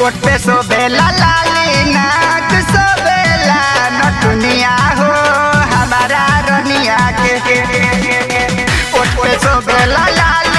Coat पे सोबेला लाली नाक सोबेला नटुनिया हो हमारा रनिया के। पे सोबेला लाली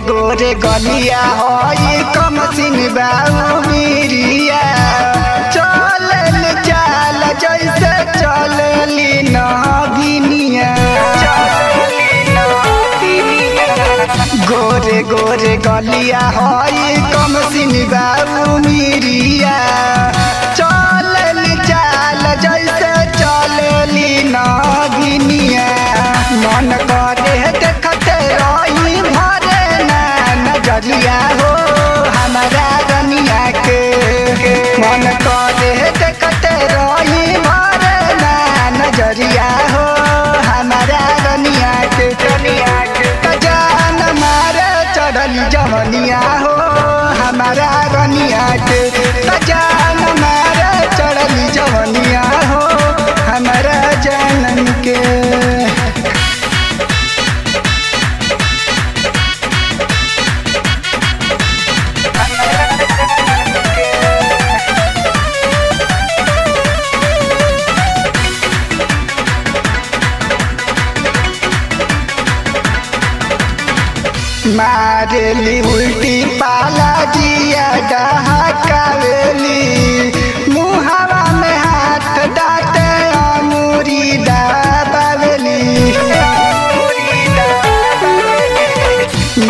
गोरे गलिया हई कम सिन बाबू मिरिया चलल चाल जैसे चलली नगिनिया गोरे गोरे गलिया हई कम सिन बाबू मिरिया मारेली, उल्टी पाला, जिया डहकावेली मुहावा में हाथ डाटे अमूरी दाबावेली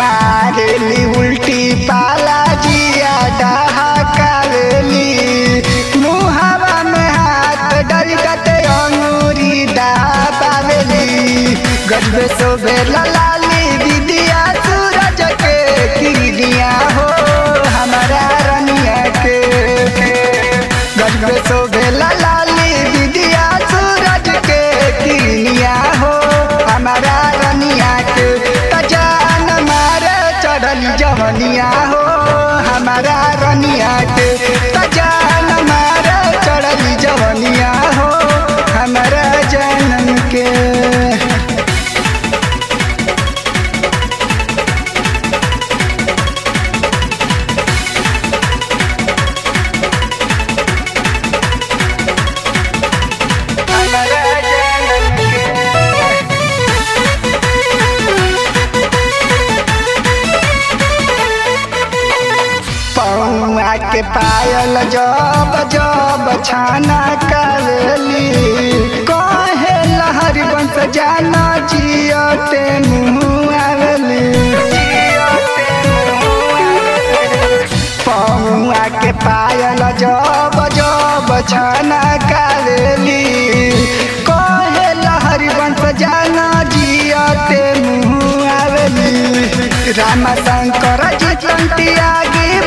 मारेली, उल्टी पाला, जिया डहकावेली मुहावा में हाथ डाली अमूरी दाबावेली गजबे सोबे लाली विदिया सूरज के हो, हमारा रनिया के। लाली विदिया सूरज के किरनिया हो, हमारा रनिया के। जान मारे चढ़ली जवनिया हो, हमारा रनिया के। जान मारे चढ़ली जवनिया हो, हमारा जनन के पायल जब जब छाना करेली। कहे लहर बंस जाना जियते के पायल जब जब छाना करेली। कहे लहर बंस जाना जियते मुँह राम शंकर जी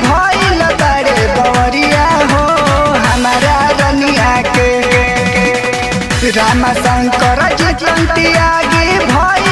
भइल बड़े राम शंकर जी आगे भइल